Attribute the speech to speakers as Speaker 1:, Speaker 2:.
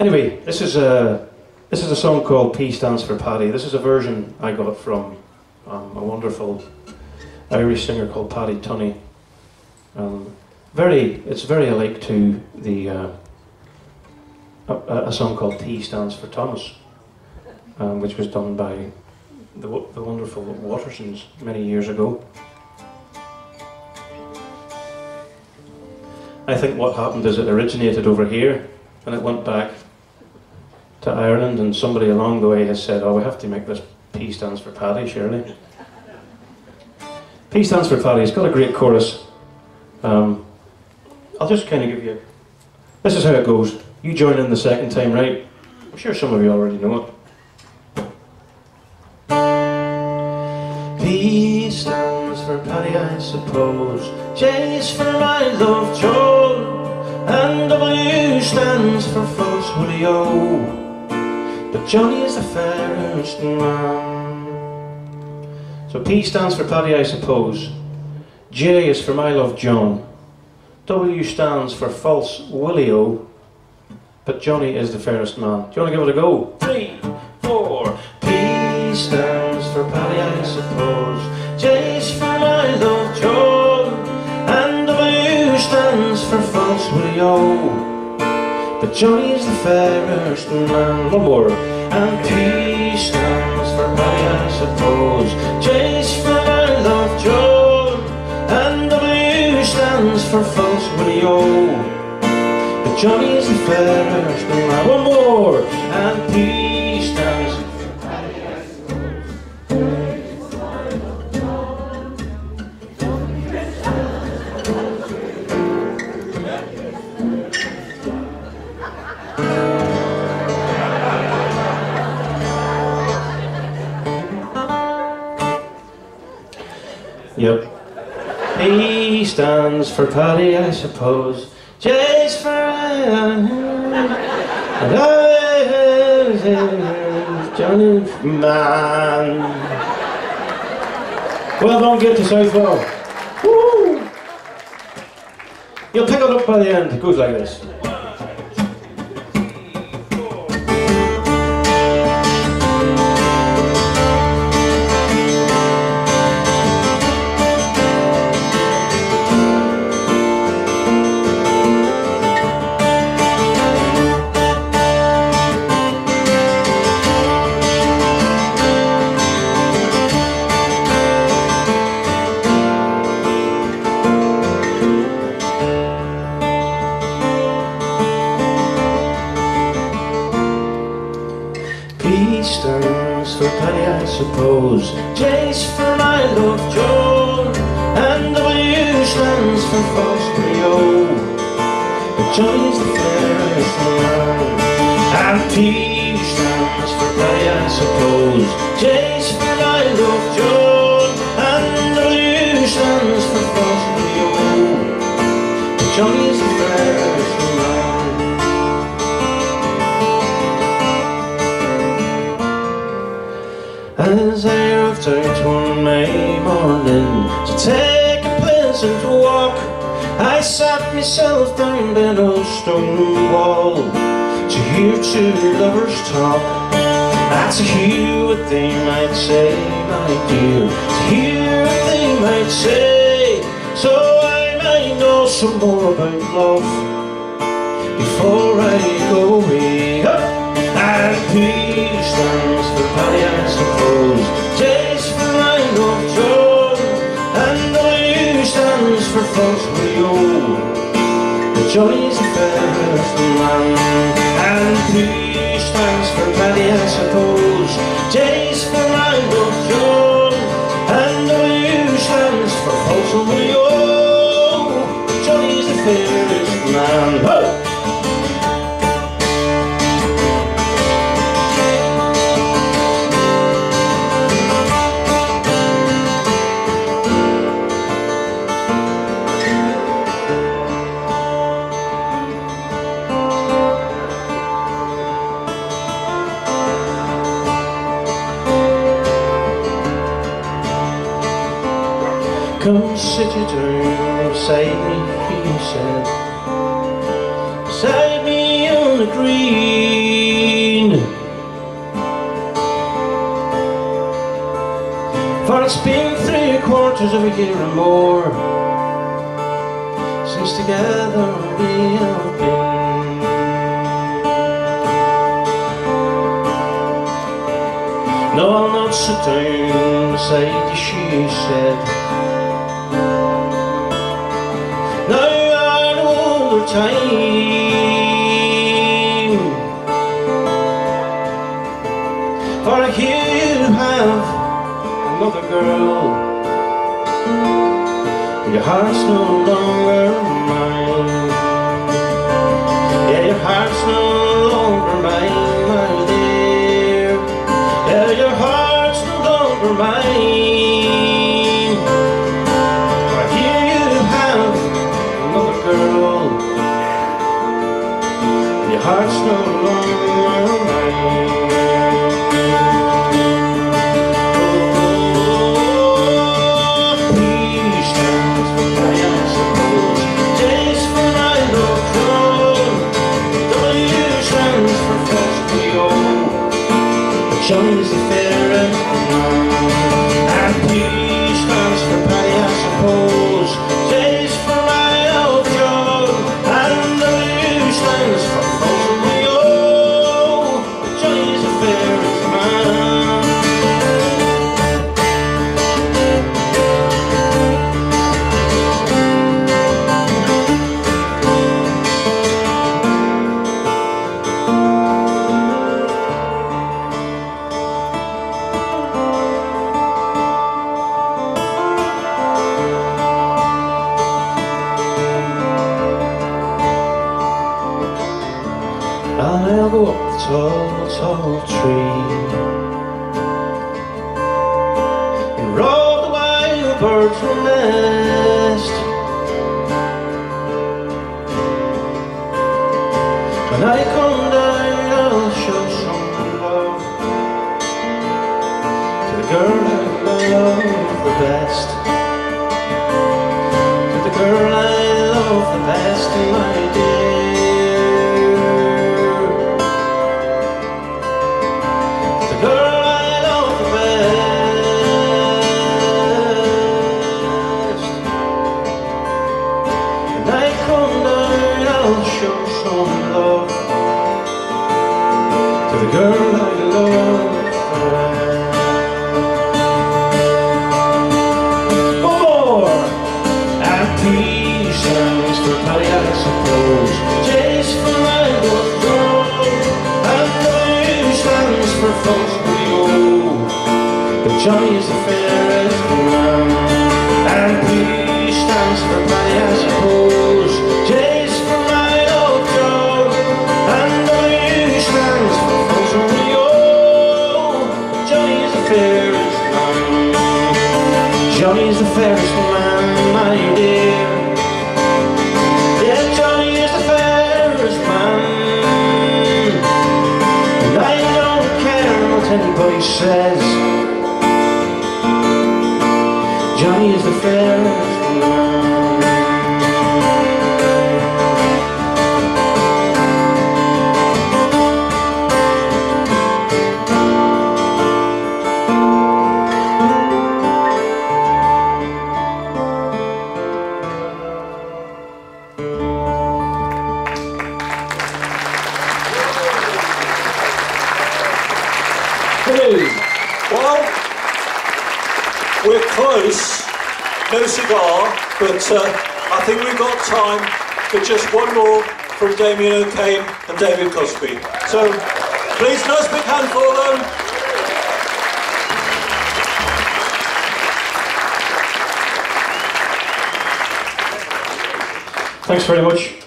Speaker 1: Anyway, this is a this is a song called P stands for Paddy. This is a version I got from um, a wonderful Irish singer called Paddy Tunney. Um, very, it's very alike to the uh, a, a, song called T stands for Thomas, um, which was done by the, the wonderful Watersons many years ago. I think what happened is it originated over here and it went back to Ireland and somebody along the way has said, oh, we have to make this P stands for Paddy, surely. P stands for Paddy. It's got a great chorus. Um, I'll just kind of give you... This is how it goes. You join in the second time, right? I'm sure some of you already know it. P stands for Paddy, I suppose. J is for my love, Joe. And W stands for false Willie O. But Johnny is the fairest man. So P stands for Paddy, I suppose. J is for my love, John. W stands for false Willie O. But Johnny is the fairest man. Do you want to give it a go? Three, four. P stands for Paddy, I suppose. J is for my love, John. And W stands for false Willie O. But Johnny's the fairest man, more. And P stands for Paddy, I suppose. J's for love Joe. And W stands for false Willie O. But Johnny's the fairest man, more. And P Yep. P stands for Paddy, I suppose. J's for I, and I, Johnny Man. Well done, Gate to Southwell. Woo! You'll pick it up by the end. It goes like this. Stands for Paddy, I suppose. J's for my love, Joe. And W stands for false Rio. But Johnny's the fairest man. And P stands for Paddy, I suppose. J's May morning To take a pleasant walk. I sat myself down by old stone wall To hear two lovers talk. And to hear what they might say, my dear To hear what they might say. So I might know some more about love Before I go away. And peace stands for Paddy, false Rio But Johnny's the fairest man And P stands for Paddy, I suppose. J's for Consider doing beside me, he said. Beside me on the green. For it's been three quarters of a year and more Since together we have been. No, I'll not sit down beside you, she said. Time For you have another girl. Your heart's no longer Go up the tall, tall tree. And roll the wild birds from nest. When I is the fairest man And P stands for Paddy, I suppose. J's for my old Joe And W stands for we Johnny the fairest man. Johnny's the fairest man, my dear. Yeah, Johnny is the fairest man. And I don't care what anybody says is the fairest
Speaker 2: Well, we're close, no cigar, but uh, I think we've got time for just one more from Damian O'Kane and David Kosky. So please, nice big hand for them.
Speaker 1: Thanks very much.